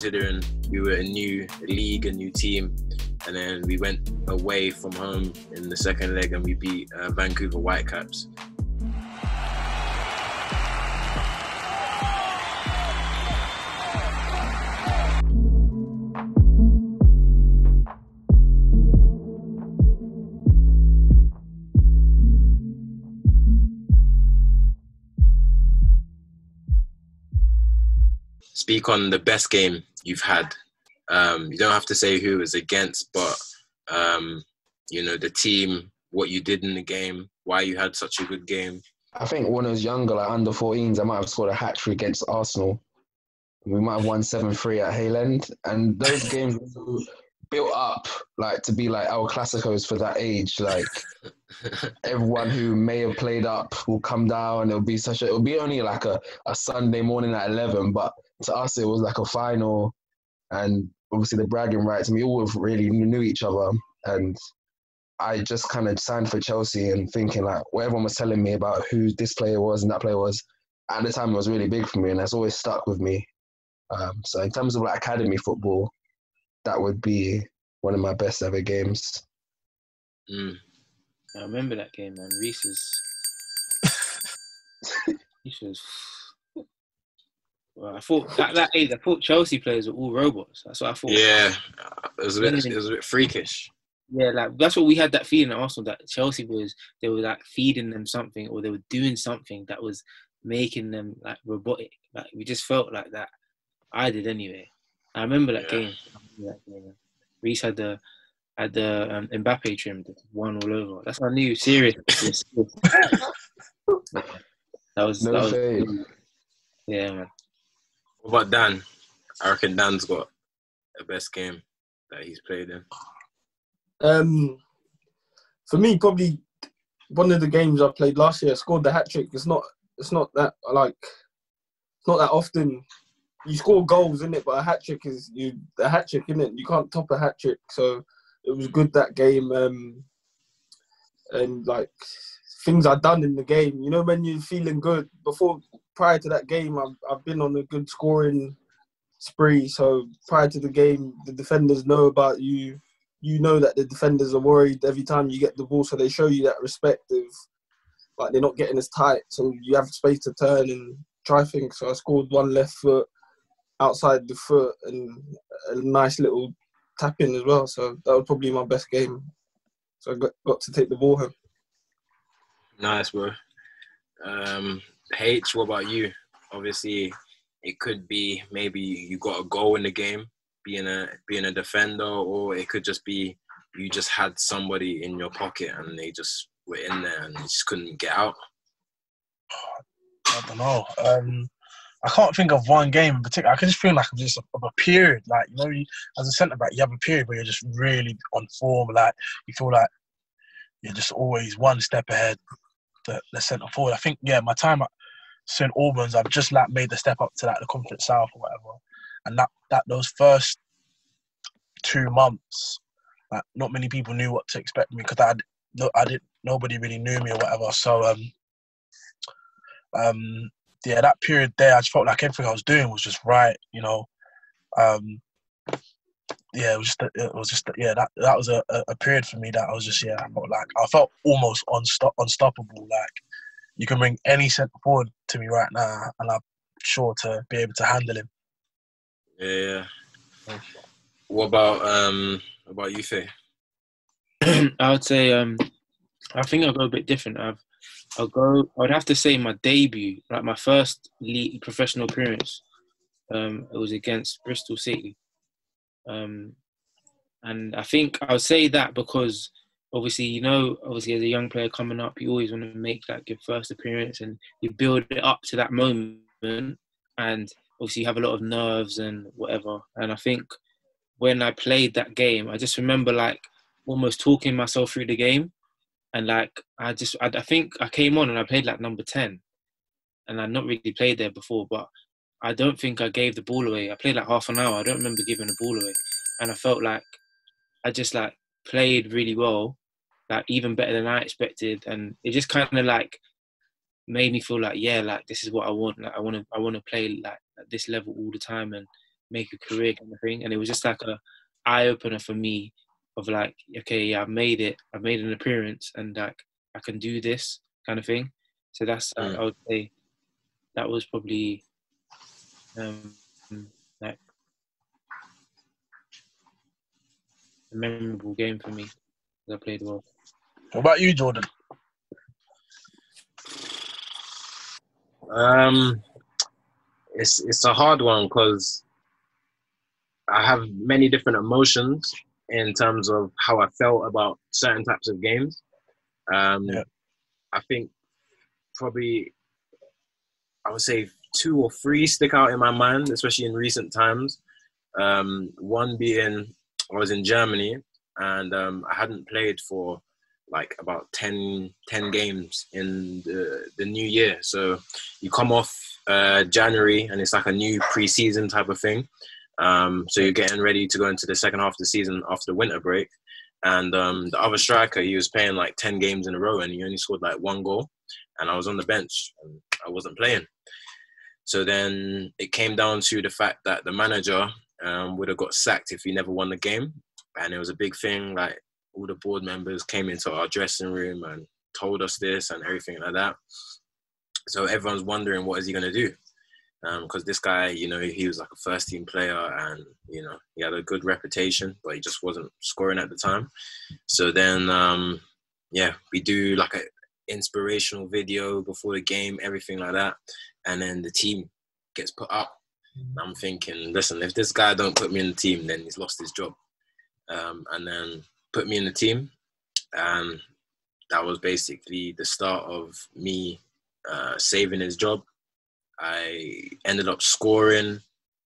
considering we were a new league, a new team, and then we went away from home in the second leg and we beat uh, Vancouver Whitecaps. Speak on the best game you've had. Um, you don't have to say who was against, but um, you know the team, what you did in the game, why you had such a good game. I think when I was younger, like under 14s, I might have scored a hat trick against Arsenal. We might have won 7 3 at Hale End. And those games built up like to be like our classicos for that age. Like everyone who may have played up will come down. And it'll be such a, it'll be only like a, a Sunday morning at 11, but to us, it was like a final. And obviously, the bragging rights, and we all really knew each other. And I just kind of signed for Chelsea and thinking like what everyone was telling me about who this player was and that player was at the time it was really big for me and that's always stuck with me. Um, so in terms of like academy football, that would be one of my best ever games. Mm. I remember that game, man. Reese's. Reese's. Well, I thought that that age, I thought Chelsea players were all robots. That's what I thought. Yeah, it was a bit, it was a bit freakish. Yeah, like that's what we had that feeling at Arsenal that Chelsea was they were like feeding them something or they were doing something that was making them like robotic. Like we just felt like that. I did anyway. I remember that yeah. game. That game. Reese had the had the um, Mbappe trim, one all over. That's what new knew. Serious. that was no that was, yeah, man. What about Dan? I reckon Dan's got the best game that he's played in. Um, for me, probably one of the games I played last year. I scored the hat trick. It's not. It's not that like. It's not that often. You score goals in it, but a hat trick is you. A hat trick in it. You can't top a hat trick. So it was good that game. Um, and like things I've done in the game. You know, when you're feeling good before prior to that game, I've I've been on a good scoring spree. So prior to the game, the defenders know about you you know that the defenders are worried every time you get the ball, so they show you that respect of like they're not getting as tight, so you have space to turn and try things. So I scored one left foot outside the foot and a nice little tap in as well. So that was probably my best game. So I got, got to take the ball home. Nice, bro. Um, H, what about you? Obviously, it could be maybe you got a goal in the game being a being a defender, or it could just be you just had somebody in your pocket and they just were in there and just couldn't get out. I don't know. Um, I can't think of one game in particular. I can just feel like I'm just of a period. Like you know, you, as a centre back, you have a period where you're just really on form. Like you feel like you're just always one step ahead. The, the centre forward. I think yeah, my time at St Albans, I've just like made the step up to like the Conference South or whatever and that that those first two months, like, not many people knew what to expect me because I no, I didn't. Nobody really knew me or whatever. So um, um, yeah, that period there, I just felt like everything I was doing was just right. You know, um, yeah, it was just it was just yeah that that was a, a period for me that I was just yeah I felt like I felt almost unstop, unstoppable. Like you can bring any centre forward to me right now, and I'm sure to be able to handle him. Yeah. What about um? What about you, Faye? I would say um, I think I'll go a bit different. I've I'll go. I would have to say my debut, like my first league professional appearance. Um, it was against Bristol City. Um, and I think I would say that because obviously, you know, obviously as a young player coming up, you always want to make that your first appearance and you build it up to that moment. And obviously you have a lot of nerves and whatever. And I think when I played that game, I just remember like almost talking myself through the game. And like I just, I, I think I came on and I played like number ten, and I'd not really played there before. But I don't think I gave the ball away. I played like half an hour. I don't remember giving the ball away, and I felt like I just like played really well, like even better than I expected, and it just kind of like made me feel like yeah, like this is what I want. Like I want to, I want to play like at this level all the time. And make a career kind of thing. And it was just like a eye opener for me of like, okay, yeah, I've made it. I've made an appearance, and like I can do this kind of thing. So that's uh, Mm. I would say that was probably um, like a memorable game for me. I played well. What about you, Jordan? Um, it's it's a hard one because I have many different emotions in terms of how I felt about certain types of games. Um, Yeah. I think probably I would say two or three stick out in my mind, especially in recent times. Um, one being I was in Germany and um, I hadn't played for like about 10, 10 games in the, the new year. So you come off uh, January and it's like a new preseason type of thing. Um, so you're getting ready to go into the second half of the season after the winter break. And um, the other striker, he was playing like 10 games in a row and he only scored like one goal. And I was on the bench and I wasn't playing. So then it came down to the fact that the manager um, would have got sacked if he never won the game. And it was a big thing. Like all the board members came into our dressing room and told us this and everything like that. So everyone's wondering what is he to do? Because this guy, you know, he was like a first team player and, you know, he had a good reputation, but he just wasn't scoring at the time. So then, um, yeah, we do like a inspirational video before the game, everything like that. And then the team gets put up. I'm thinking, listen, if this guy don't put me in the team, then he's lost his job. Um, and then put me in the team. And that was basically the start of me uh, saving his job. I ended up scoring.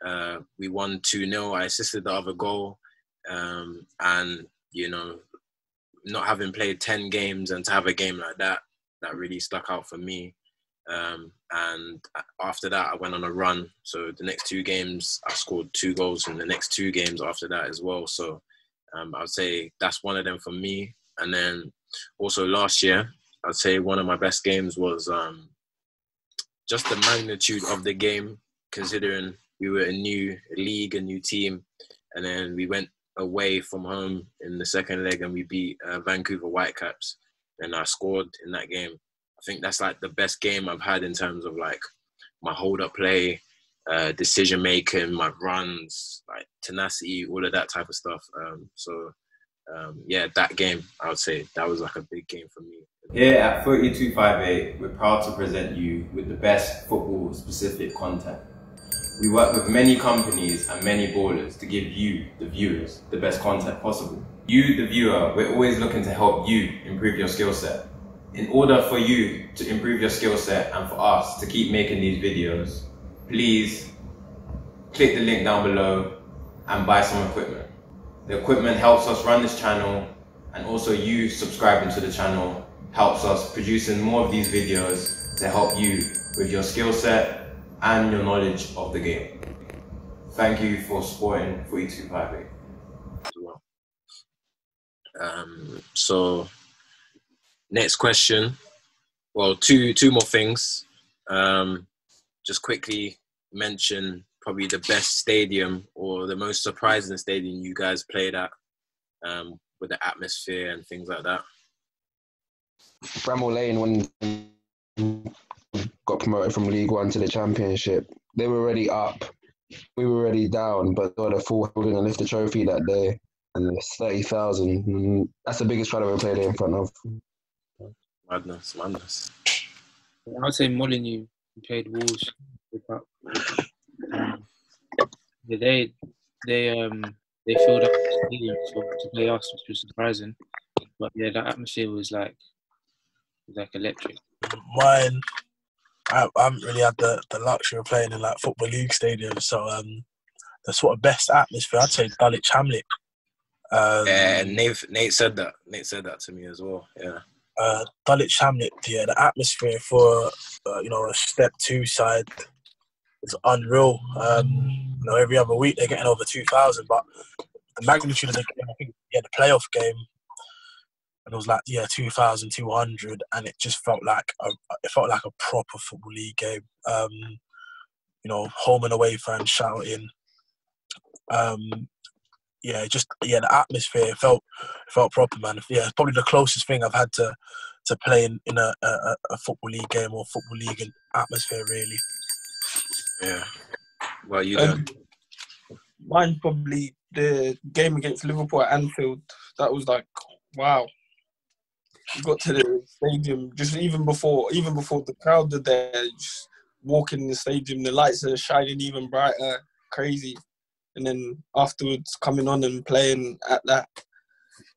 Uh, we won 2 0. I assisted the other goal. Um, and, you know, not having played 10 games and to have a game like that, that really stuck out for me. Um, and after that, I went on a run. So the next two games, I scored two goals in the next two games after that as well. So um, I'd say that's one of them for me. And then also last year, I'd say one of my best games was um, just the magnitude of the game, considering we were a new league, a new team, and then we went away from home in the second leg and we beat uh, Vancouver Whitecaps, and I scored in that game. I think that's like the best game I've had in terms of like my hold up play, uh, decision making, my runs, like tenacity, all of that type of stuff. Um, so um, yeah, that game I would say that was like a big game for me. Here at Footy 258, we're proud to present you with the best football specific content. We work with many companies and many ballers to give you, the viewers, the best content possible. You, the viewer, we're always looking to help you improve your skill set. In order for you to improve your skill set and for us to keep making these videos, please click the link down below and buy some equipment. The equipment helps us run this channel and also you subscribing to the channel helps us producing more of these videos to help you with your skill set and your knowledge of the game. Thank you for supporting Footy 258. as well. Um, so next question. Well, two two more things. Um, just quickly mention probably the best stadium or the most surprising stadium you guys played at um, with the atmosphere and things like that. Bramall Lane when got promoted from League One to the Championship. They were already up. We were already down, but they got a full building and lift the trophy that day. And it's 30,000. That's the biggest crowd I've ever played in front of. Madness, madness. I would say Molyneux played Wolves. Um, yeah, they they um they filled up the stadium to, to play us, which was surprising. But yeah, that atmosphere was like was like electric. Mine, I, I haven't really had the, the luxury of playing in like football league stadiums, so um, the sort of best atmosphere I'd say Dulwich Hamlet. Um, Yeah, and Nate Nate said that. Nate said that to me as well. Yeah. Uh, Dulwich Hamlet, yeah, the atmosphere for uh, you know a step two side is unreal. Um, you know, every other week they're getting over two thousand, but the magnitude of the game, I think, yeah, the playoff game, and it was like yeah, 2,200, and it just felt like a, it felt like a proper football league game. Um, you know, home and away fans shouting. Um, yeah, just yeah, the atmosphere felt felt proper, man. Yeah, it's probably the closest thing I've had to to playing in a, a, a football league game or football league and atmosphere, really. Yeah. Well, you Um, done. Mine probably the game against Liverpool at Anfield. That was like, wow. You got to the stadium just even before, even before the crowd are there. Just walking in the stadium, the lights are shining even brighter, crazy. And then afterwards, coming on and playing at that,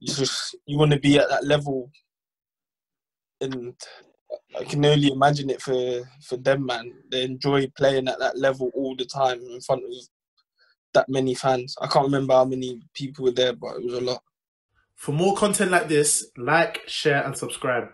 you just you want to be at that level. And I can only imagine it for for them, man. They enjoy playing at that level all the time in front of that many fans. I can't remember how many people were there, but it was a lot. For more content like this, like, share, and subscribe.